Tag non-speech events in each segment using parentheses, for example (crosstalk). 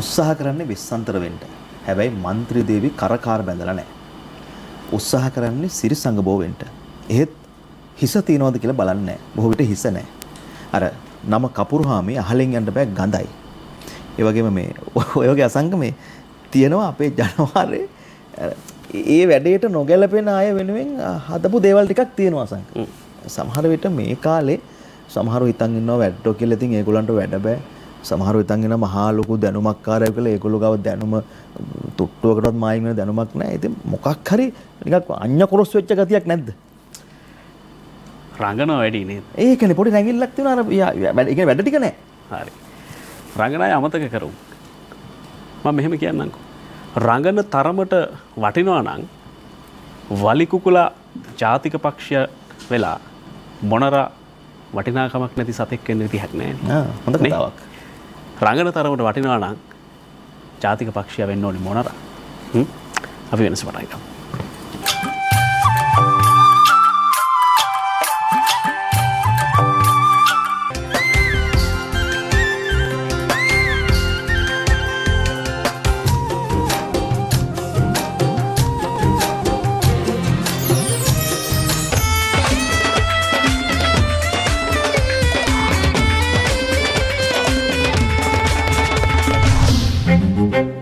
උත්සාහ කරන්නේ වෙස්සන්තර වෙන්න. හැබැයි മന്ത്രി දේවි කරකාර බැඳලා නැහැ. උත්සාහ කරන්නේ සිරිසංග බෝවෙන්ට. එහෙත් හිස තියනවද කියලා බලන්නේ නැහැ. බොහෝ විට හිස නැහැ. අර නම කපුරුහාමේ අහලෙන් යන්න බෑ ගඳයි. ඒ වගේම මේ (laughs) ඔය වගේ අසංග මේ තියෙනවා අපේ ජනවාරේ ඒ වැඩේට නොගැලපෙන අය වෙනුවෙන් හදපු දේවල් ටිකක් තියෙනවා අසංග. සමහර විට මේ කාලේ සමහරව හිතන් ඉන්නවා වැඩෝ කියලා ඉතින් ඒගොල්ලන්ට වැඩ බෑ. සමහර විතන්ගෙන මහා ලොකු දැනුමක් කාරය කළ ඒකොළු ගව දැනුම තුට්ටුවකටත් මායිම දැනුමක් නෑ. ඇති මොකක් හරි නිකක් අන්න කොරොස් වෙච්ච ගතියක් නැද්ද? රඟන වැඩිනේ ඒකන පොඩි රැඟිල්ලක් තින අර වැඩ වැඩටික නෑ. හරි. රඟනය අමතක කරු මම මෙහෙම කියන්නකු රඟන තරමට වටිනවා නං වලිකුකුලා ජාතික පක්ෂය වෙලා මොනර වටිනාකමක් නැති සතෙක් වෙන්න විදිහක් නෑ හොඳ කතාවක්. රඟන තරමට වටිනානං ජාතික පක්ෂය වෙන්න ඕනි මොනර අපි වෙනස පටයිකම්. Música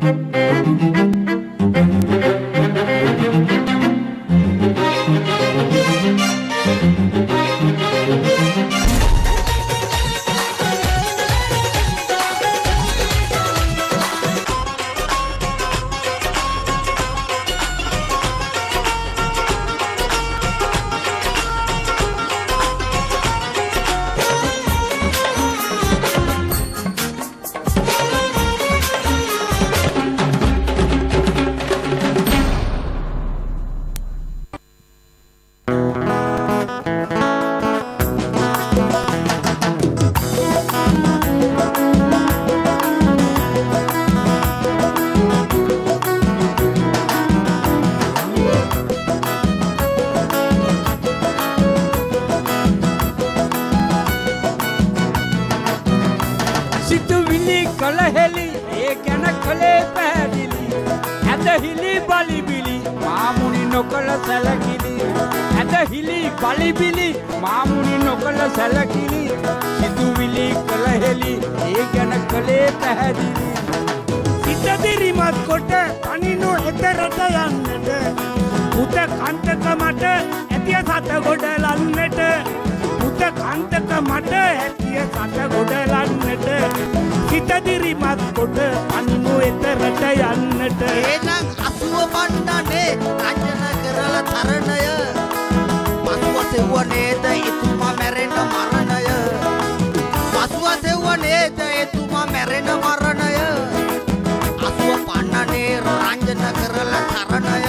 හිලි පලිබිලි මාමුණි නොකළ සැලකිලි සිතුවිලි කළ හෙලි ඒ ගැන කළේ පැහැදිලි සිතදිරිමත් කොට අනිනු එතරට යන්නට පුත කන්තක මට ඇතිය සත ගොඩ ලන්නට පුත කන්තක මට ඇතිය සත ගොඩ ලන්නට සිතදිරිමත් කොට අනිනු එතරට යන්නට ඒත මැරෙන මරණය. අසුව පන්නනේ රංජන කරලා තරණය.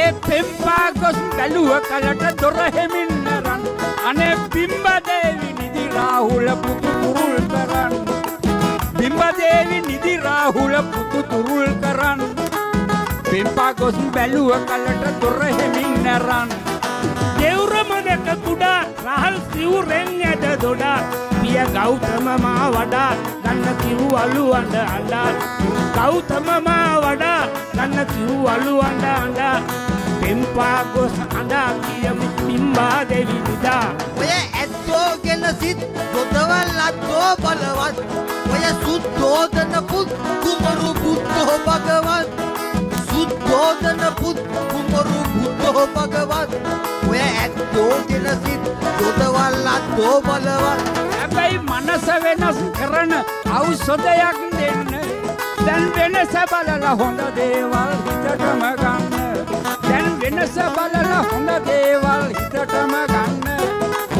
ඒ පෙම්පා ගොස් බැලුව කලට දොර හෙමින් නරන් අනේ බිම්බදේවි නිදි රාහුල පුතු තුරුල් කරන්. බිම්බදේවි නිදි රාහුල පුතු තුරුල් කරන්. පෙම්පා ගොස් බැලුව කලට දොර හෙමින් නරන් දෙව්රම දෙක කුඩා රහල් සිවුරෙන් ඇද දොඩා. පිය ගෞතම මා වඩා ගන්න කිව් අලු අඬ අඬා. ගෞතම මා වඩා ගන්න කිව් අලු අඬ අඬා. පෙම්පා ගොස් අඬා කියමි පිම්බා දෙවි විදා ඔය ඇත්තෝ ගෙන සිත් ගොතවල් අත්තෝ බලවත්. ඔය සුද්ධෝදන පුත් කුමරු පුත්තෝ භගවත්. සුද්ධෝදන පුත් කුමරු බුද්ධෝ භගවත් ඔය ඇත්තෝ දෙනසිත් යොදවල්ලත්තෝ බලවත්. හැබැයි මනස වෙනස් කරන අවුසොදයක් දෙන්න. දැන් වෙනස බලලා හොඳ දේවල් හිතටම ගන්න. දැන් වෙනස බලලා හොඳ දේවල් හිතටම ගන්න.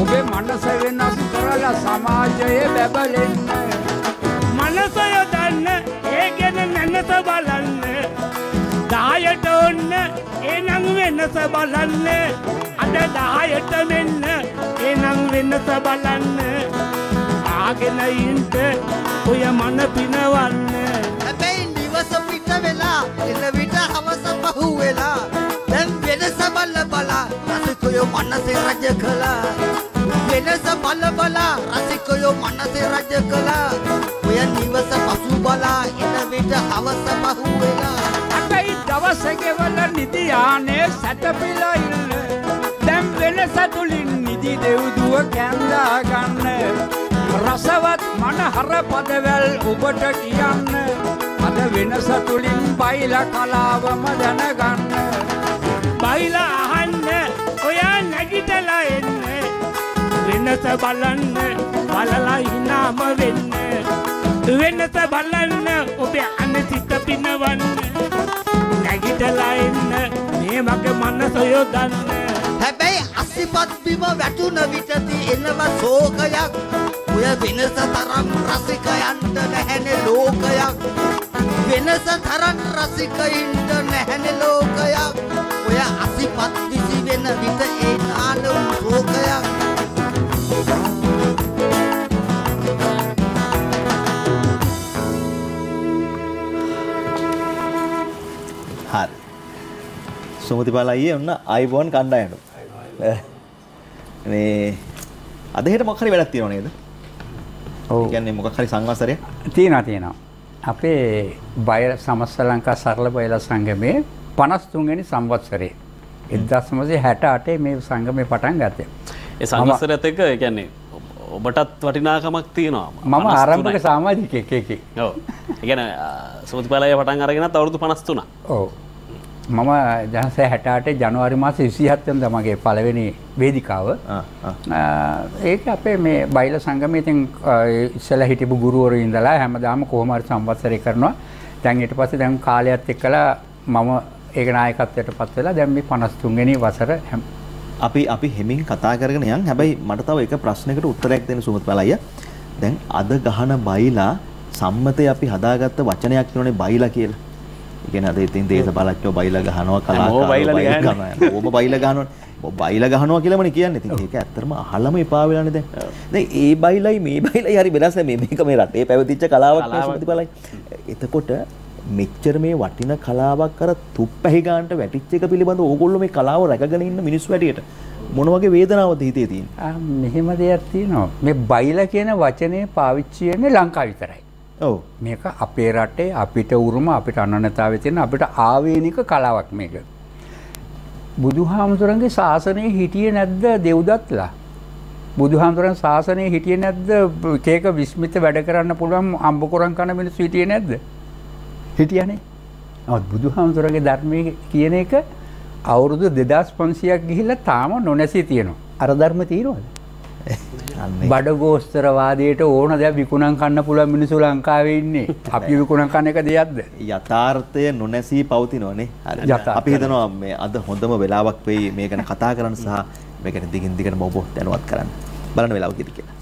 ඔබේ මනස වෙනස් කරලා සමාජයේ බැබලෙන්න. මනස යොදන්න ඒ ගැන නැනස බලන්න. දායට ඔන්න වෙනස බලන්න. අද දහයට මෙන්න එනම් වෙනස බලන්න. ආගෙනයින්ට ඔය මන පිනවන්න. හැබැයි නිවස පිට වෙලා එළවිට හවස පහු වෙලා දැන් වෙනස බල බලා රසිකයෝ මනසේ රජ කළා. වෙනස බල බලා රසිකයෝ මනසේ රජ කළා. ඔය නිවස පසු බලා එළවිට හවස පහු වෙලා දවසගෙවල නිදියානේ සැතපිලා ඉන්න දැම් වෙන සතුලින් නිදි දෙව්දුව කැන්දා ගන්න. රසවත් මනහර පදවැල් ඔබට කියන්න. අද වෙනස තුළින් බයිල කලාවම දැනගන්න. බයිල අහන්න ඔයා නැගිටලා එන්න. වෙනස බලන්න බලලා හිනාම වෙන්න. වෙනස බලන්න ඔබේ අන්න සිත පිනවන්න. නැගිටලා එන්න මේ මගේ මනස යොදන්න. හැබැයි අසිපත් බිම වැටුන විටති එනව සෝකයක් ඔය වෙනස තරම් රසිකයන්ට නැහැනෙ ලෝකයක්. වෙනස තරන් රසිකයින්ට නැහැනෙ ලෝකයක්. ඔය අසිපත් විසි වෙන විට ඒ නානම් සෝකයක් සුමතිපාල අයියේ ඔන්න අයිබෝන් කණ්ඩායමට මේ අදහෙට මොකක් හරි වැඩක් තියෙනව නේද? ඔව් ඒ කියන්නේ මොකක් හරි සංවසරයක්? තියෙනවා තියෙනවා. අපේ බය සමස්ත ලංකා සරල බයලා සංගමේ 53 වෙනි සංවත්සරේ 1968 මේ සංගමේ පටන් ගත්තේ. ඒ සංවසරත් එක්ක ඒ කියන්නේ ඔබටත් වටිනාකමක් තියෙනවා මම ආරම්භක සමාජිකයෙක් ඒකේ. ඔව් ඒ කියන්නේ සුමතිපාලය පටන් අරගෙනත් අවුරුදු 53 ඔව්. මම 1968 ජනවාරි මාසේ 27 වෙනිදා මගේ පළවෙනි වේදිකාව ඒක අපේ මේ බයිල සංගමයේ ඉතින් ඉස්සලා හිටපු ගුරුවරු ඉඳලා හැමදාම කොහොම හරි සංවත්සරය කරනවා. දැන් ඊට පස්සේ දැන් කාලයත් එක්කලා මම ඒක නායකත්වයට පත් වෙලා දැන් මේ 53 වෙනි වසර හැම- අපි අපි හෙමින් කතා කරගෙන යන් හැබැයි මට තව එක ප්‍රශ්නයකට උත්තරයක් දෙන්න සුමතිපාල අයියා. දැන් අද ගහන බයිලා සම්මතේ අපි හදාගත්ත වචනයක් කියනනේ බයිලා කියලා. කියන්නේ අද ඉතින් දේශපාලඥයෝ බයිලා ගහනවා කලාකාරයෝ බයිලානේ බයිලා. ගහනවා. ඕම බයිලා ගහනවා. බයිලා ගහනවා කියලාමනේ කියන්නේ. ඉතින් ඒක ඇත්තටම අහලම එපා වෙලානේ දැන්. දැන් ඒ බයිලයි මේ බයිලයි හරි වෙනස්. මේ මේක මේ රටේ පැවතිච්ච කලාවක්. සුමතිපාලයි. එතකොට මෙච්චර මේ වටින කලාවක් අර තුප්පැහි ගානට වැටිච්ච එක පිළිබඳව ඕගොල්ලෝ මේ කලාව රැකගෙන ඉන්න මිනිස්සු හැටියට මොන වගේ වේදනාවක්ද හිතේ තියෙන්නේ? මෙහෙම දෙයක් තියෙනවා මේ බයිලා කියන වචනේ පාවිච්චි වෙන්නේ ලංකාව විතරයි. ඔව්. මේක අපේ රටේ අපිට උරුම අපිට අනන්‍යතාවය තියෙන අපිට ආවේනික කලාවක් මේක. බුදුහාමුදුරන්ගේ ශාසනයේ හිටියේ නැද්ද දෙව්දත්ලා? බුදුහාමුදුරන් ශාසනයේ හිටියේ නැද්ද එක විස්මිත වැඩ කරන්න පුළුවන් අම්බකොරන් කන මිනිස්සු හිටියේ නැද්ද? හිටියනේ. නමුත් බුදුහාමුදුරන්ගේ ධර්මයේ කියන එක අවුරුදු 2500ක් ගිහිල්ලා තාම නොනැසී තියෙනවා. අර ධර්ම තියෙනවද? බඩගෝස්තරවාදයට ඕන දෙයක් විකුණන් කන්න පුළුවන් මිනිස්සු ලංකාවේ ඉන්නේ. අපි විකුණන් කන එක දෙයක්ද? යථාර්ථය නොනැසී. යථාර්ථය. අපි හිතනවා මේ අද හොඳම වෙලාවක් වෙයි මේ ගැන කතා කරන්න සහ මේ ගැන දිගින් දිගටම ඔබ දැනුවත් කරන්න. බලන්න වෙලාව කීයද කියලා.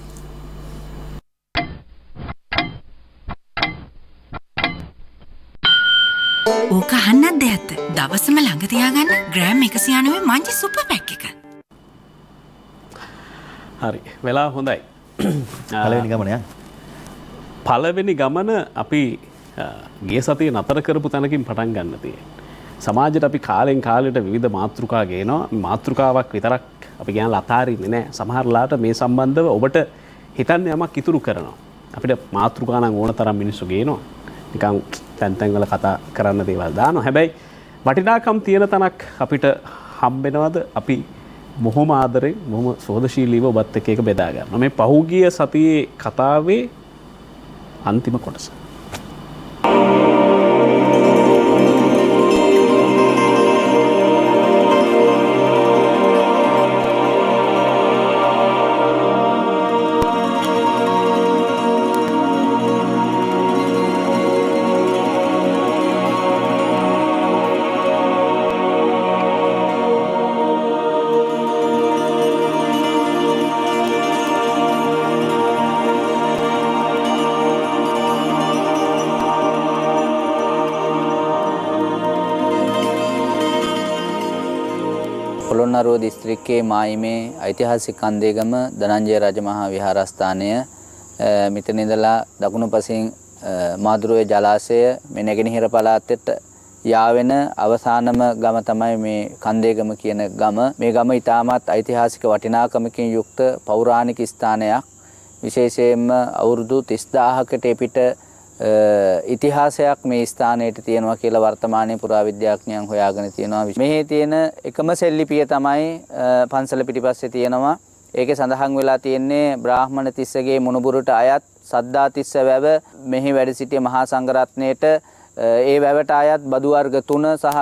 ඕක අහන්නත් දෙයක්ද දවසම ළඟ තියාගන්න ග්‍රෑම් එකසි යනුවේ මංචි සුප පැක් එක හරි. වෙලා හොඳයි. (coughs) පළවෙනි ගමන යන්න. පළවෙනි ගමන අපි ගේ සතිය නතර කරපු තැනකින් පටන් ගන්න තිය. සමාජයට අපි කාලෙන් කාලට විධ මාතෘකා ගේනවා. මාතෘකාවක් විතරක් අපි ගැන ලතාරින්නේ නෑ. සමහරලාට මේ සම්බන්ධව ඔබට හිතන්න යමක් ඉතුරු කරනවා. අපිට මාතෘකානං ඕන තරම් මිනිස්සු ගේනවා. නිකං තැන්තැන්වල කතා කරන්න දේවල් දාන හැබැයි වටිනාකම් තියෙන තනක් අපිට හම්බෙනවද? අපි මොහොම ආදරෙන් මොහම සෝදශීලීව ඔබත් එක එක බෙදාගන්න මේ පහුගිය සතියේ කතාවේ අන්තිම කොටස. පොළොන්නරුව දිස්ත්‍රික්කයේ මායිමේ ඓතිහාසික කන්දේගම ධනංජය රජමහා විහාරස්ථානය අ, මෙතන ඉඳලා දකුණු පසින් අ, මාදුරුවේ ජලාශය මේ නැගෙනහිර පළාතට යාවෙන අවසානම ගම තමයි මේ කන්දේගම කියන ගම. මේ ගම ඊටමත් ඓතිහාසික වටිනාකමකින් යුක්ත පෞරාණික ස්ථානයක්. විශේෂයෙන්ම අවුරුදු 30000කට එපිට ඉතිහාසයක් මේ ස්ථානයට තියෙනවා කියලා වර්තමානයේ පුරාවිද්‍යාඥයන් හොයාගෙන තියෙනවා. මෙහි තියෙන එකම සෙල්ලිපිය තමයි පන්සල පිටිපස්සේ තියෙනවා. ඒකේ සඳහන් වෙලා තියෙන්නේ බ්‍රාහ්මණ තිස්සගේ මුණුබුරට අයත් සද්දා තිස්ස වැව මෙහි වැඩ සිටිය මහා සංඝරත්නයට ඒ වැවට අයත් බදු වර්ග 3 සහ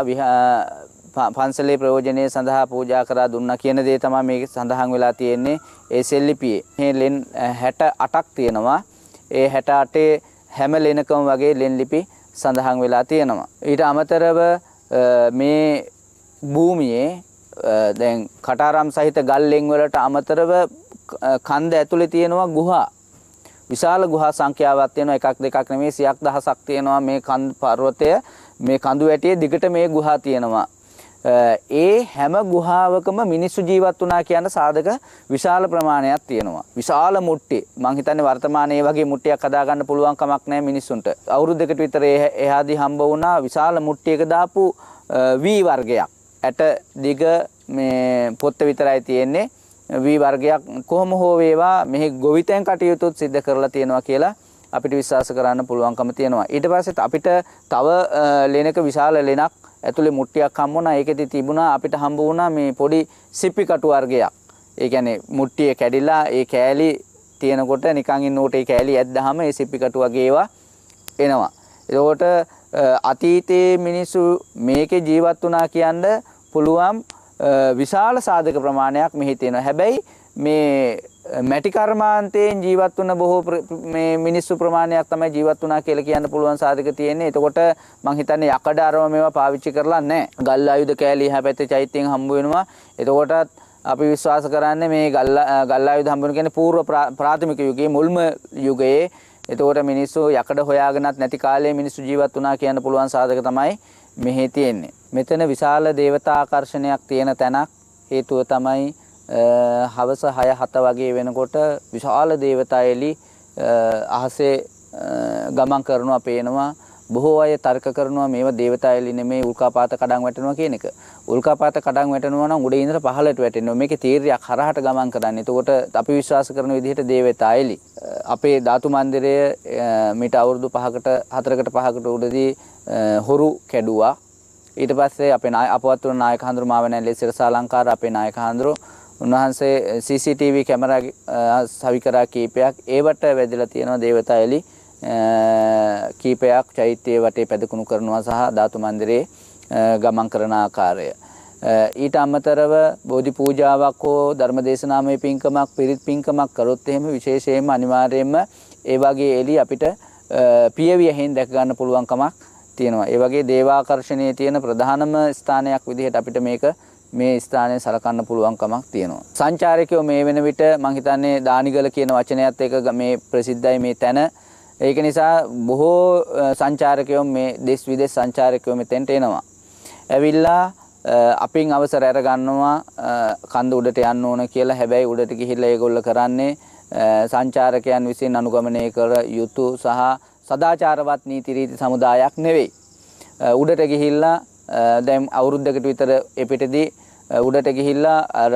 පන්සලේ ප්‍රයෝජනය සඳහා පූජා කරා දුන්නා කියන දේ තමයි මේක සඳහන් වෙලා තියෙන්නේ ඒ සෙල්ලිපියේ. මේ ලෙන් 68ක් තියෙනවා. ඒ 68 හැම ලෙනකම වගේ ලෙන් ලිපි සඳහන් වෙලා තියෙනවා. ඊට අමතරව මේ භූමියේ දැන් කටාරම් සහිත ගල් ලෙන් වලට අමතරව කන්ද ඇතුලේ තියෙනවා ගුහා. විශාල ගුහා සංඛ්‍යාවක් තියෙනවා එකක් දෙකක් නෙමෙයි සියක් දහසක් තියෙනවා මේ කන්ද පර්වතය මේ කඳු වැටියේ දිගට මේ ගුහා තියෙනවා. ඒ හැම ගුහාවකම මිනිස්සු ජීවත් වුණා කියන සාධක විශාල ප්‍රමාණයක් තියෙනවා. විශාල මුට්ටි. මං හිතන්නේ වර්තමානයේ වගේ මුට්ටියක් හදාගන්න පුළුවන් කමක් නැහැ මිනිස්සුන්ට. අවුරුද්දකට විතර එහාදී හම්බ වුණා විශාල මුට්ටියක දාපු වී වර්ගයක්. ඇට දිග මේ පොත්ත විතරයි තියෙන්නේ. වී වර්ගයක් කොහොම හෝ වේවා මෙහි ගොවිතැන් කටයුතුත් සිද්ධ කරලා තියෙනවා කියලා අපිට විශ්වාස කරන්න පුළුවන්කම තියෙනවා. ඊට පස්සෙත් අපිට තව ලෙනක විශාල ලෙනක් ඇතුලේ මුට්ටියක් හම්බුණා. ඒකෙදි තිබුණා අපිට හම්බ වුණා මේ පොඩි සිප්පි කටු වර්ගයක්. ඒ කියන්නේ මුට්ටිය කැඩිලා ඒ කෑලි තියෙනකොට නිකන් ඉන්නකොට ඒ කෑලි ඇද්දාම ඒ සිප්පි කටු වගේ ඒවා එනවා. එතකොට අතීතයේ මිනිස්සු මේකේ ජීවත් වුණා කියන්න පුළුවන් විශාල සාධක ප්‍රමාණයක් මෙහි තියෙනවා. හැබැයි මේ මැටි කර්මාන්තයෙන් ජීවත් වුණ බොහෝ මේ මිනිස්සු ප්‍රමාණයක් තමයි ජීවත් වුණා කියලා කියන්න පුළුවන් සාධක තියෙන්නේ. එතකොට මං හිතන්නේ යකඩ අරම මේවා පාවිච්චි කරලා නැහැ. ගල් ආයුධ කෑලි එහා පැත්තේ චෛත්‍යයෙන් හම්බ වෙනවා. එතකොටත් අපි විශ්වාස කරන්නේ මේ ගල් ගල් ආයුධ හම්බ වෙන කියන්නේ పూర్ව ප්‍රාථමික යුගයේ මුල්ම යුගයේ එතකොට මිනිස්සු යකඩ හොයාගෙනත් නැති කාලේ මිනිස්සු ජීවත් වුණා කියන්න පුළුවන් සාධක තමයි මෙහි තියෙන්නේ. මෙතන විශාල දේවතා ආකර්ෂණයක් තියෙන තැනක් හේතුව තමයි හවස 6 7 වගේ වෙනකොට විශාල දේවතා එලි අහසේ ගමන් කරනවා පේනවා බොහෝ අය තර්ක කරනවා මේවා දේවතා එලි නෙමෙයි උල්කාපාත කඩන් වැටෙනවා කියන එක. උල්කාපාත කඩන් වැටෙනවා නම් උඩ ඉඳලා පහළට වැටෙනවා. මේකේ තීර්යයක් හරහට ගමන් කරන්නේ. එතකොට අපි විශ්වාස කරන විදිහට දේවතා එලි. අපේ ධාතු මන්දිරය මීට අවුරුදු 5කට 4කට 5කට උඩදී හොරු කැඩුවා. ඊට පස්සේ අපේ අපවත් වුණ නායක හඳුරු මාවනැල්ලේ සිරස අලංකාර අපේ නායක හඳුරු උන්වහන්සේ CCTV කැමරා සවිකරා කීපයක් ඒවට වැදිලා තියෙනවා දේවතා එලි කීපයක් චෛත්‍යයේ වටේ පැදකුණු කරනවා සහ ධාතු මන්දිරේ ගමන් කරන ආකාරය. ඊට අමතරව බෝධි පූජාවක් හෝ ධර්මදේශනාමය පින්කමක් පිරිත් පින්කමක් කරොත් එහෙම විශේෂයෙන්ම අනිවාර්යයෙන්ම ඒ වගේ එලි අපිට පියවියෙන් දැක ගන්න පුළුවන් කමක් තියෙනවා. ඒ වගේ දේවාකර්ෂණයේ තියෙන ප්‍රධානම ස්ථානයක් විදිහට අපිට මේක මේ ස්ථානය සලකන්න පුළුවන් කමක් තියෙනවා. සංචාරකයෝ මේ වෙන විට මං හිතන්නේ දානිගල කියන වචනයත් එක මේ ප්‍රසිද්ධයි මේ තැන. ඒක නිසා බොහෝ සංචාරකයෝ මේ දෙස් විදෙස් සංචාරකයෝ මෙතෙන්ට එනවා. ඇවිල්ලා අපින් අවසර අරගන්නවා කන්ද උඩට යන්න ඕන කියලා. හැබැයි උඩට ගිහිල්ලා ඒගොල්ලෝ කරන්නේ සංචාරකයන් විසින් අනුගමනය කර යුතු සහ සදාචාරවත් නීති රීති සමුදායක් නෙවෙයි. උඩට ගිහිල්ලා දැන් අවුරුද්දකට විතර එපිටදී උඩට ගිහිල්ලා අර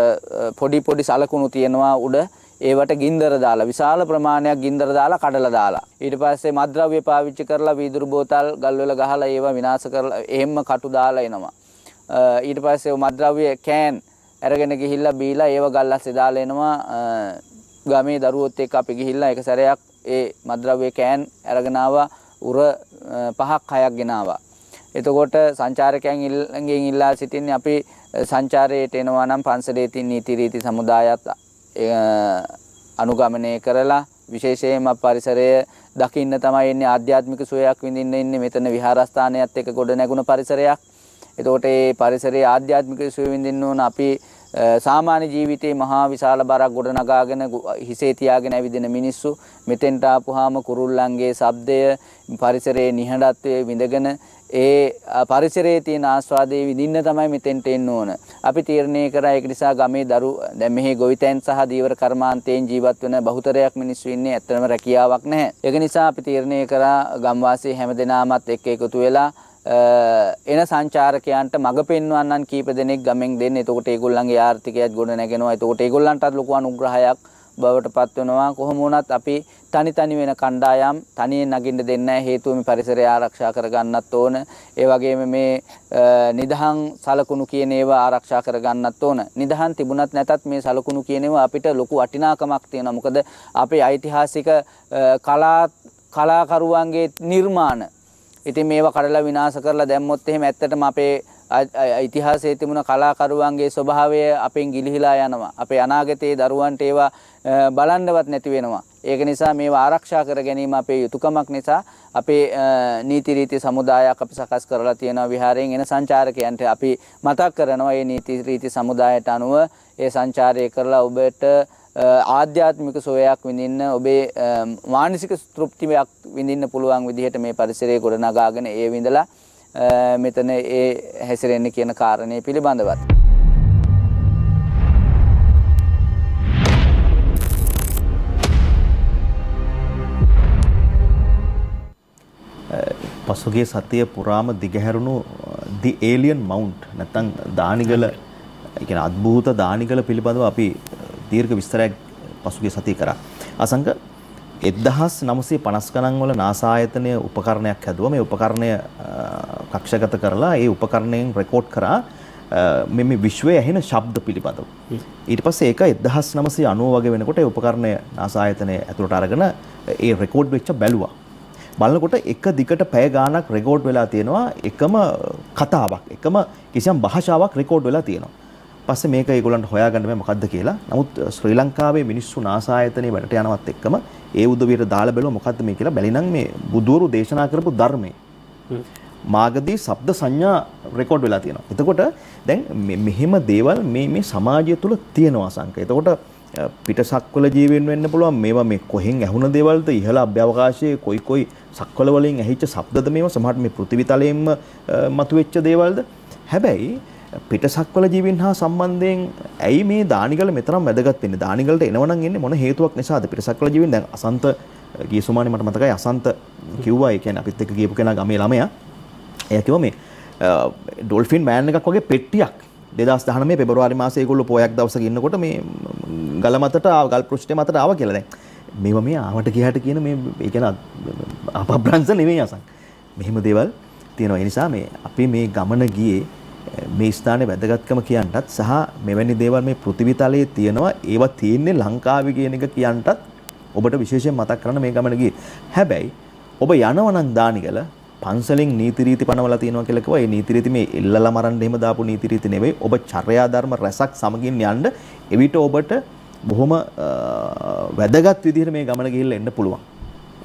පොඩි පොඩි සලකුණු තියෙනවා උඩ. ඒවට ගින්දර දාලා විශාල ප්‍රමාණයක් ගින්දර දාලා කඩලා දාලා. ඊට පස්සේ මද්ද්‍රව්‍ය පාවිච්චි කරලා වීදුරු බෝතල් ගල්වල ගහලා ඒවා විනාශ කරලා එහෙම්ම කටු දාලා එනවා. ඊට පස්සේ මද්ද්‍රව්‍ය කෑන් අරගෙන ගිහිල්ලා බීලා ඒව ගල්ලස්සේ දාලා එනවා. ගමේ දරුවොත් එක්ක අපි ගිහිල්ලා එක සැරයක් ඒ මද්ද්‍රව්‍ය කෑන් අරගෙන ආවා උර පහක් හයක් ගෙනාවා එතකොට සංචාරකයන් ගෙන් ඉල්ලා සිටින්නේ අපි සංචාරයට එනවා නම් පන්සලේ තියෙන නීති රීති සමුදායත් අනුගමනය කරලා විශේෂයෙන්ම පරිසරය දකින්න තමයි එන්නේ ආධ්‍යාත්මික සුවයක් විඳින්න ඉන්නේ මෙතන විහාරස්ථානයත් එක්ක ගොඩ නැගුණ පරිසරයක්. එතකොට මේ පරිසරයේ ආධ්‍යාත්මික සුවය විඳින්න ඕන අපි සාමාන්‍ය ජීවිතේ මහා විශාල බරක් ගොඩනගාගෙන හිසේ තියාගෙන ඇවිදින මිනිස්සු මෙතෙන්ට ආපුහාම කුරුල්ලන්ගේ ශබ්දය පරිසරයේ නිහඬත්වය විඳගෙන ඒ පරිසරයේ තියෙන ආස්වාදයේ විඳින්න තමයි මෙතෙන්ට එන්න ඕන. අපි තීරණය කරා ඒක නිසා ගමේ දරු දැන් මෙහි ගොවිතැන් සහ දීවර කර්මාන්තයෙන් ජීවත් වෙන බහුතරයක් මිනිස්සු ඉන්නේ ඇත්තම රැකියාවක් නැහැ. ඒක නිසා අපි තීරණය කරා ගම්වාසී හැමදෙනාමත් එක්ක එකතු වෙලා එන සංචාරකයන්ට මඟ පෙන්වන්නන් කීප දෙනෙක් ගමෙන් දෙන්න. එතකොට ඒගොල්ලන්ගේ ආර්ථිකයත් ගොඩ නැගෙනවා. එතකොට ඒගොල්ලන්ටත් ලොකු අනුග්‍රහයක් බවට පත් වෙනවා. කොහොම වුණත් අපි තනි තනි වෙන කණ්ඩායම් තනියෙන් නගින්න දෙන්නේ නැහැ. හේතුව මේ පරිසරය ආරක්ෂා කරගන්නත් ඕන. ඒ වගේම මේ නිදහන් සලකුණු කියන ඒවා ආරක්ෂා කරගන්නත් ඕන. නිදහන් තිබුණත් නැතත් මේ සලකුණු කියන ඒවා අපිට ලොකු වටිනාකමක් තියෙනවා. මොකද අපේ ඓතිහාසික කලා කලාකරුවන්ගේ නිර්මාණ. ඉතින් මේවා කඩලා විනාශ කරලා දැම්මොත් එහෙම ඇත්තටම අපේ ඉතිහාසයේ තිබුණ කලාකරුවන්ගේ ස්වභාවය අපෙන් ගිලිහිලා යනවා. අපේ අනාගතයේ දරුවන්ට ඒවා බලන්නවත් නැති වෙනවා. ඒක නිසා මේවා ආරක්ෂා කර ගැනීම අපේ යුතුයකමක් නිසා අපේ නීති රීති සමුදායක් අපි සකස් කරලා තියෙනවා විහාරයෙන් එන සංචාරකයන්ට අපි මතක් කරනවා මේ නීති රීති සමුදායට අනුව ඒ සංචාරය කරලා ඔබට ආධ්‍යාත්මික සෝයක් විඳින්න ඔබේ මානසික තෘප්තියක් විඳින්න පුළුවන් විදිහට මේ පරිසරය ගොඩනගාගෙන ඒ විඳලා මෙතන ඒ හැසිරෙන්න කියන කාරණය පිළිබඳවත්. පසුගේ සතිය පුරාම දිගහැරුණු දි ඒලියන් මවුන්ට් නැත්තම් දානිගල කියන අద్භූත දානිගල පිළිබඳව අපි දීර්ඝ විස්තරයක් පසුගේ සතිය කරා. අසංක 1950 ගණන් වල නාසා ආයතනය උපකරණයක් හැදුවා. මේ උපකරණය කක්ෂගත කරලා ඒ උපකරණයෙන් රෙකෝඩ් කරා මේ විශ්වයේ ඇහෙන ශබ්ද පිළිබඳව. ඊට පස්සේ ඒක 1990 වගේ වෙනකොට ඒ උපකරණය නාසා ආයතනය ඇතුළට අරගෙන ඒ රෙකෝඩ් වෙච්ච බැලුවා. බලනකොට එක දිගට පැය ගාණක් රෙකෝඩ් වෙලා තියෙනවා එකම කතාවක් එකම කිසියම් භාෂාවක් රෙකෝඩ් වෙලා තියෙනවා. පස්සේ මේක ඒගොල්ලන්ට හොයාගන්න බෑ මොකද්ද කියලා. නමුත් ශ්‍රී ලංකාවේ මිනිස්සු නාසා ආයතනයේ වැඩට යනවත් එක්කම ඒ උදවියට දාලා බැලුවා මොකද්ද මේ කියලා බැලිනම් මේ බුදුවරු දේශනා කරපු ධර්මයේ මාගදී ශබ්ද සංඥා රෙකෝඩ් වෙලා තියෙනවා. එතකොට දැන් මෙහෙම දේවල් මේ මේ සමාජය තුල තියෙනවා සංක. එතකොට පිට සක්වල ජීවෙන් වෙන්න පුළුවන්. මේවා මේ කොහෙන් ඇහුණ දේවල්ද? ඉහළ අභ්‍යවකාශයේ කොයි කොයි සක්වල වලින් ඇහිච්ච ශබ්දද මේවා? සමහරට මේ පෘථිවි තලයෙන්ම මතුවෙච්ච දේවල්ද? හැබැයි පිටසක්වල ජීවීන් හා සම්බන්ධයෙන් ඇයි මේ දානිගල මෙතරම් වැදගත් වෙන්නේ? දානිගලට එනවනම් එන්නේ මොන හේතුවක් නිසාද? පිටසක්වල ජීවීන් දැන් අසන්ත ගියසුමානේ මට මතකයි අසන්ත කිව්වා. ඒ කියන්නේ අපිත් එක්ක ගියපු කෙනා ගමේ ළමයා. එයා කිව්වා මේ ඩොල්ෆින් මෑන් එකක් වගේ පෙට්ටියක් 2019 පෙබරවාරි මාසයේ ඒගොල්ලෝ පොයක් දවසක ඉන්නකොට මේ ගල මතට ගල් පෘෂ්ඨය මතට ආවා කියලා දැන්. මේව මේ ආවට ගියාට කියන මේ ඒ කියන අපබ්‍රංශ නෙමෙයි අසන් මෙහෙම දේවල් තියෙනවා. ඒ නිසා මේ අපි මේ ගමන ගියේ මේ ස්ථානයේ වැදගත්කම කියන්නටත් සහ මෙවැනි දේවල් මේ පෘථිවි තලයේ තියෙනවා. ඒවා තියෙන්නේ ලංකාවේ කියන එක කියන්නටත් ඔබට විශේෂයෙන් මතක් කරන්න මේ ගමන ගියේ. හැබැයි ඔබ යනවා නම් දානිගල පන්සලෙන් නීති රීති පනවලා තියෙනවා කියලා කිව්වා. ඒ නීති රීති මේ එල්ලලා මරන්න එහෙම දාපු නීති රීති නෙවෙයි. ඔබ චර්යා ධර්ම රැසක් සමගින් යන්න එවිට ඔබට බොහොම වැදගත් විදිහට මේ ගමන ගිහිල්ලා එන්න පුළුවන්.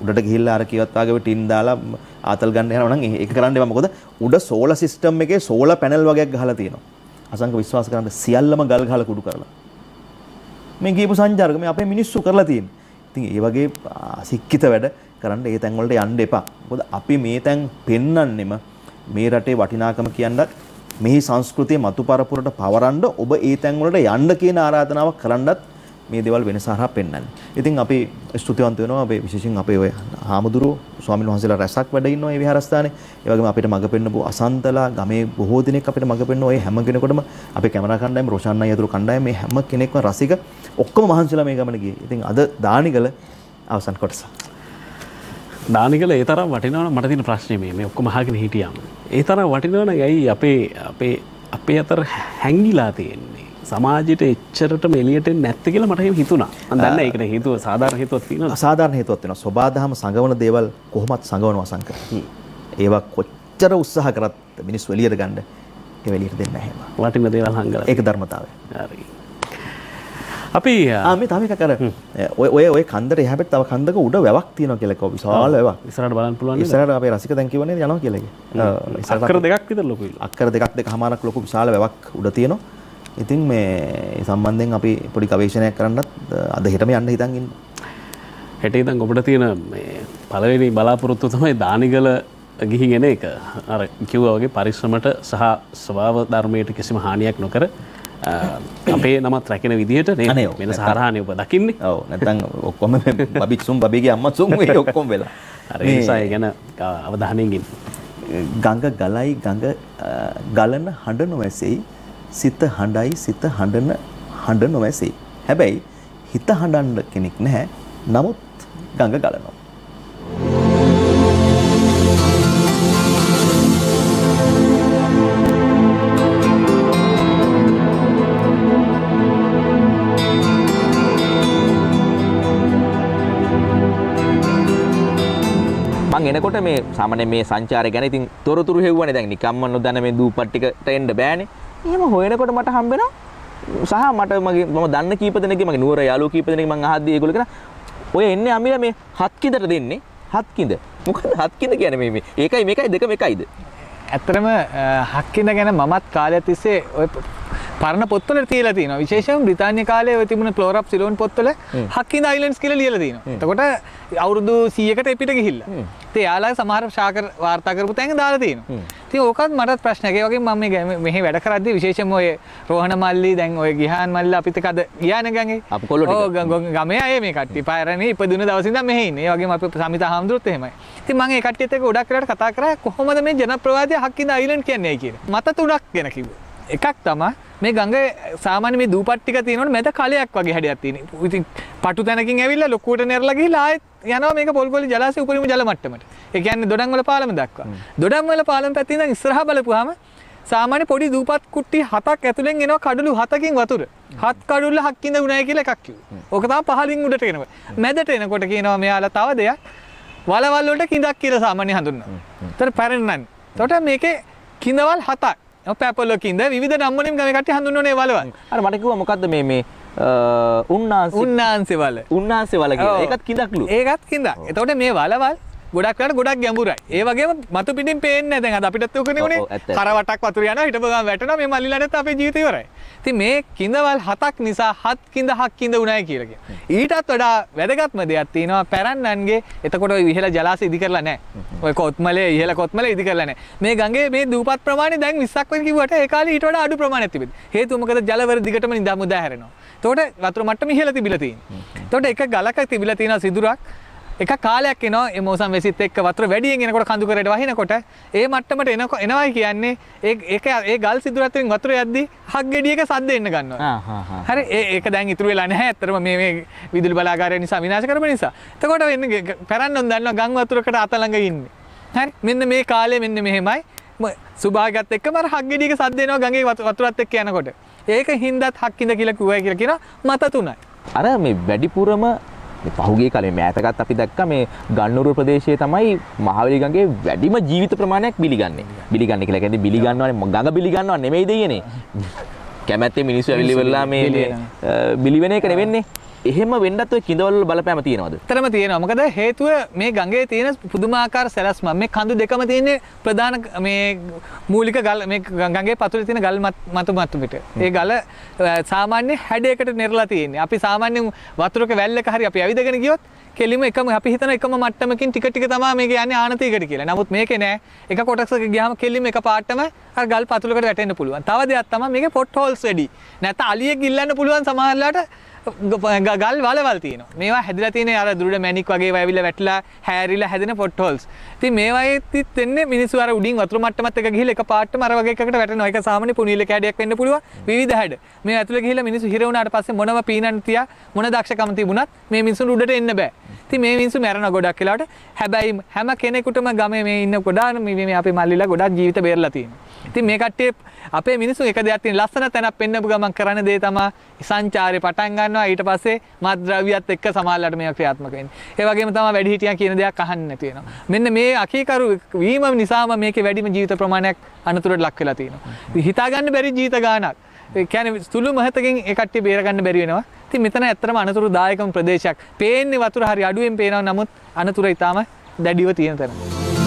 උඩට ගිහිල්ලා අර කිව්වත් වගේ ටින් දාලා ආතල් ගන්න යනවා නම් ඒක කරන්න එපා. මොකද උඩ සෝලර් සිස්ටම් එකේ සෝලර් පැනල් වගේක් ගහලා තියෙනවා. අසංක විශ්වාස කරන්න සියල්ලම ගල් ගහලා කුඩු කරලා. මේ ගියපු සංචාරක මේ අපේ මිනිස්සු කරලා තියෙන්නේ. ඉතින් ඒ වගේ සික්කිත වැඩ කරන්න ඒ තැන් වලට යන්න එපා. මොකද අපි මේ තැන් පෙන්වන්නෙම මේ රටේ වටිනාකම කියන්නත් මෙහි සංස්කෘතිය මතු පරපුරට පවරන්න ඔබ ඒ තැන් වලට යන්න කියන ආරාධනාවක් කරන්නත් මේ දේවල් වෙනස හරහා පෙන්වන්නේ. ඉතින් අපි ස්තුතිවන්ත වෙනවා අපේ විශේෂයෙන් අපේ ඔය හාමුදුරුවෝ ස්වාමීන් වහන්සේලා රැසක් වැඩ ඉන්නවා මේ විහාරස්ථානේ. ඒ වගේම අපිට මඟ පෙන්නපු අසන්තලා ගමේ බොහෝ දිනක් අපිට මඟ පෙන්න ඔය හැම කෙනෙකුටම අපේ කැමරා කණ්ඩායම රොෂාන් අයියතුරු කණ්ඩායම මේ හැම කෙනෙක්ම රසික ඔක්කොම මහන්සිලා මේ ගමන ගියේ. ඉතින් අද දානිගල අවසන් කොටස. දානිකල ඒ තරම් වටිනවන මට තින ප්‍රශ්නය මේ ඔක්කොම හගෙන හිටියම්. ඒ තරම් වටිනවන ඇයි අපේ අපේ අපේ අතර හැංගිලා තියෙන්නේ. සමාජයට එච්චරට මෙලියට නැත්ත කියලා මට හිතුණා. දන්න ඒකට හේතුව සාධාරණ හේතුවක් තියෙනවා. අසාධාරණ හේතුවක් තියෙනවා. සබාදහම සංගවන දේවල් කොහොමත් සංගවනවා සංක. ඒවා කොච්චර උත්සාහ කරත් මිනිස්සු එළියට ගන්න ඒ එළියට දෙන්නේ නැහැ. වටින දේවල් හංගලා. ඒක ධර්මතාවය. හරි. අපි මේ එකක් අර ඔය ඔය කන්දර පැත්තේ තව කන්දක උඩ වැවක් තියෙනවා කියලා කිව්වා. විශාල බලන්න පුළුවන් නේද? ඉස්සරහට අපේ රසික යනවා කියලා ඒක. අක්කර දෙකක් විතර ලොකුයි. අක්කර දෙකක් දෙකමාරක් ලොකු විශාල වැවක් උඩ තියෙනවා. ඉතින් මේ සම්බන්ධයෙන් අපි පොඩි ගවේෂණයක් කරන්නත් අද හෙටම යන්න හිතන් ඉන්න. හෙට ඉතින් ඔබට තියෙන මේ පළවෙනි බලාපොරොත්තු තමයි දානිගල ගිහින් එන එක. අර කිව්වා වගේ පරිශ්‍රමට සහ ස්වභාව ධර්මයට කිසිම හානියක් නොකර අපේ නමත් රැකෙන විදිහට නේ වෙන සහරහානය ඔබ දකින්නේ. ඔව් නැත්නම් ඔක්කොම බබික්සුම් බබිගේ අම්මසුම් ඒ ඔක්කොම වෙලා. අර ඒ නිසා ඒ ගැන අවධානයෙන් ඉන්න. ගඟ ගලයි ගඟ ගලන හඬ නොවැසෙයි සිත හඬයි සිත හඬන හඬ නොවැසෙයි. හැබැයි හිත හඬන්න කෙනෙක් නැහැ. නමුත් ගඟ ගලනවා. මං එනකොට මේ සාමාන්‍ය මේ සංචාරය ගැන ඉතින් තොරතුරු හෙව්වනේ දැන් නිකම්ම නොදන්න මේ දූපට්ටිකට එන්න බෑනේ. එහෙම හොයනකොට මට හම්බෙනවා සහ මට මගේ මම දන්න කීප දෙනෙක්ගේ මගේ නුවර යාළුවෝ කීප දෙනෙක් මං අහද්දී ඒගොල්ලෝ කියන ඔය එන්නේ අමිල මේ හත් කිඳට දෙන්නේ හත් කිඳ. මොකද හත් කිඳ කියන්නේ මේ මේ ඒකයි මේකයි දෙකම එකයිද? ඇත්තරම හක්කින්න ගැන මමත් කාලය තිස්සේ ඔය පරණ පොත්වල තියලා තියෙනවා විශේෂයෙන් බ්‍රිතාන්‍ය කාලේ ඔය තිබුණ ක්ලෝරප් සිලෝන් පොත්වල හක්කින්ද අයිලන්ඩ්ස් කියලා ලියලා තියෙනවා. එතකොට අවුරුදු 100කට එපිට ගිහිල්ලා. ඉතින් යාළුවා සමහර ශාකර වාර්තා කරපු තැන් දාලා තියෙනවා. ඉතින් ඕකත් මටත් ප්‍රශ්නයක්. ඒ වගේම මම මේ මෙහි වැඩ කරද්දී විශේෂයෙන්ම ඔය රෝහණ මල්ලි දැන් ඔය ගිහාන් මල්ලි අපිත් අද ගියානේ ගඟේ. අප කොල්ලෝ ටික. ඔව් ගමේ අය මේ කට්ටිය පාරනේ ඉපදුන දවසින් ඉඳන් මෙහි ඉන්නේ. ඒ වගේම අපි සමිත හාමුදුරුවොත් එහෙමයි. ඉතින් මම ඒ කට්ටියත් එක්ක ගොඩක් වෙලාවට කතා කරා කොහොමද මේ ජනප්‍රවාදය හක්කින්ද අයිලන්ඩ් කියන්නේ කියලා. මත තුනක් ගැන කිව්වා. එකක් තමයි මේ ගඟ සාමාන්‍ය මේ දූපට්ටික තියෙනකොට මැද කලයක් වගේ හැඩයක් තියෙන. ඉතින් පටු තැනකින් ඇවිල්ලා ලොකුවට නෙරලා ගිහිල්ලා ආයෙත් යනවා මේක පොල්පොලි ජලාශය උපරිම ජල මට්ටමට. ඒ කියන්නේ දොඩම් වල පාලම දක්වා. දොඩම් වල පාලම පැත්තේ ඉඳන් ඉස්සරහා බලපුවාම සාමාන්‍ය පොඩි දූපත් කුට්ටි හතක් ඇතුලෙන් එනවා කඩලු හතකින් වතුර. හත් කඩුල්ල හක්කින්ද උනායි කියලා එකක් කිව්වා. ඕක තමයි පහලින් උඩට එනවා. මැදට එනකොට කියනවා මෙයාලා තව දෙයක් වලවල් වලට කිඳක් කියලා සාමාන්‍ය හඳුන්වනවා. ඒතර පැරෙන්නන්. එතකොට මේකේ කිඳවල් හතක්. පැපොල කිඳ විවිධ නම් වලින් ගම කට්ටිය හඳුන්වන්නේ වලවල්. අර මට කිව්වා මොකද්ද මේ මේ උන්නාන්සේ වල. උන්නාන්සේ වල. ඒකත් කිඳක්ලු. ඒකත් කිඳක්. එතකොට මේ වලවල් ගොඩක් කරට ගොඩක් ගැඹුරයි. ඒ වගේම මතු පිටින් පේන්නේ. දැන් අපිටත් ඇත්ත. කරවටක් වතුර යනවා හිටපු ගමන් වැටෙනවා මේ මල්ලිලාට අපේ ජීවිතය ඉවරයි. ඉතින් මේ කිඳවල් හතක් නිසා හත් කිඳ හක් කිඳ උනායි කියලා කියනවා. ඊටත් වඩා වැදගත්ම දෙයක් තියෙනවා පැරන්නන්ගේ එතකොට ඉහළ ජලාශය ඉදි කරලා නැහැ. ඔය කොත්මලේ ඉහළ කොත්මලේ ඉදි කරලා නැහැ. මේ ගඟේ මේ දූපත් ප්‍රමාණය දැන් 20ක් වෙන කිව්වට ඒ කාලේ ඊට අඩු ප්‍රමාණයක් තිබෙනවා. හේතුව මොකද ජලවර දිගටම නිදා මුදා හැරෙනවා. එතකොට වතුර මට්ටම ඉහළ තිබිලා තියෙනවා. එතකොට එක ගලක තිබිලා තියෙන සිදුරක් එක කාලයක් එනවා ඒ මෝසම් වෙසිත් එක්ක වතුර වැඩියෙන් එනකොට කඳු කරේට වහිනකොට ඒ මට්ටමට එනකො එනවයි කියන්නේ ඒ ඒක ඒ ගල් සිදුරත් වලින් වතුර යද්දි හක් ගෙඩියක සද්ද එන්න ගන්නවා. හරි ඒක දැන් ඉතුරු වෙලා නැහැ. ඇත්තටම මේ මේ විදුලි බලාගාරය නිසා විනාශ කරපු නිසා. එතකොට වෙන්නේ පැරන්නොන් දන්නවා ගම් වතුරකට අත ළඟ ඉන්නේ. හරි මෙන්න මේ කාලේ මෙන්න මෙහෙමයි. සුභාගත් එක්කම අර හක් ගෙඩියක සද්ද එනවා ගඟේ වතු- වතුරත් එක්ක යනකොට. ඒක හින්දාත් හක්කින්ද කියලා කිව්වයි කියලා කියනවා මත තුනයි. අර මේ වැඩිපුරම මේ පහුගිය කාලේ මෑතකත් අපි දැක්ක මේ ගන්නොරුව ප්‍රදේශයේ තමයි මහවැලි ගඟේ වැඩිම ජීවිත ප්‍රමාණයක් බිලිගන්නේ. බිලිගන්නේ කියලා කියන්නේ බිලි ගන්නවනේ ගඟ බිලි ගන්නව නෙමෙයි දෙයනේ. කැමැත්තේ මිනිස්සු ඇවිල්ලි වෙලා මේ බිලි මේ, අ, බිලි වෙන එක නෙවෙන්නේ. එහෙම වෙන්නත් ඔය කිඳවල වල බලපෑම තියෙනවද? ඇත්තටම තියෙනවා. මොකද හේතුව මේ ගඟේ තියෙන පුදුමාකාර සැලැස්ම. මේ කඳු දෙකම තියෙන්නේ ප්‍රධාන මේ මූලික ගල් මේ ගඟේ පතුලේ තියෙන ගල් මත්- මතු පිට. ඒ ගල සාමාන්‍ය හැඩයකට නිරලා තියෙන්නේ. අපි සාමාන්‍යයෙන් වතුරක වැල්ලක හරි අපි ඇවිදගෙන ගියොත් කෙලිම එකම අපි හිතන එකම මට්ටමකින් ටික ටික තමයි මේක යන්නේ ආනතියකට කියලා. නමුත් මේකේ නෑ. එක කොටසක ගියාම කෙලිම එක පාටම අර ගල් පතුලකට වැටෙන්න පුළුවන්. තව දෙයක් තමයි මේකේ පොට් හෝල්ස් වැඩි. නැත්නම් අලියෙක් ඉල්ලන්න පුළුවන් සමහරලාට ගල් වලවල් තියෙනවා. මේවා හැදිලා තියෙන අර දුරට මැණික් වගේ ඒවා ඇවිල්ලා වැටිලා හැරිලා හැදෙන පොට් හෝල්ස්. ඉතින් මේවායිත් වෙන්නේ මිනිස්සු අර උඩින් වතුර මට්ටමත් එක ගිහිල්ලා එක පාටම අර වගේ එකකට වැටෙනවා. ඒක සාමාන්‍ය පුණීල කැඩයක් වෙන්න පුළුවන්. විවිධ හැඩ. මේ ඇතුලේ ගිහිල්ලා මිනිස්සු හිර වුණාට පස්සේ මොනම පීනන් තියා මොන දක්ෂකම තිබුණත් මේ මිනිස්සුන් උඩට එන්න බෑ. ඉතින් මේ මිනිස්සු මැරෙන ගොඩක් වෙලාවට හැබැයි හැම කෙනෙකුටම ගමේ මේ ඉන්න ගොඩාක් මේ මේ අපේ මල්ලිලා ගොඩක් ජීවිත බේරලා තියෙනවා. ඉතින් මේ කට්ටිය අපේ මිනිස්සු එක දෙයක් තියෙන ලස්සන තැනක් පෙන්නපු ගමන් කරන දේ තමයි සංචාරේ පටන් ගන්නවා ඊට පස්සේ මත්ද්‍රව්‍යත් එක්ක සමාජලට මේවා ක්‍රියාත්මක වෙන්නේ. ඒ වගේම තමයි වැඩිහිටියන් කියන දෙයක් අහන්න නැති වෙනවා. මෙන්න මේ අකීකරු වීම නිසාම මේකේ වැඩිම ජීවිත ප්‍රමාණයක් අනතුරට ලක් වෙලා තියෙනවා. හිතා ගන්න බැරි ජීවිත ගාණක්. ඒ කියන්නේ සුළු මොහතකින් ඒ කට්ටිය බේර ගන්න බැරි වෙනවා. ඉතින් මෙතන ඇත්තටම අනතුරුදායකම ප්‍රදේශයක්. පේන්නේ වතුර හරි අඩුවෙන් පේනවා නමුත් අනතුර ඊටාම දැඩිව තියෙන තැන.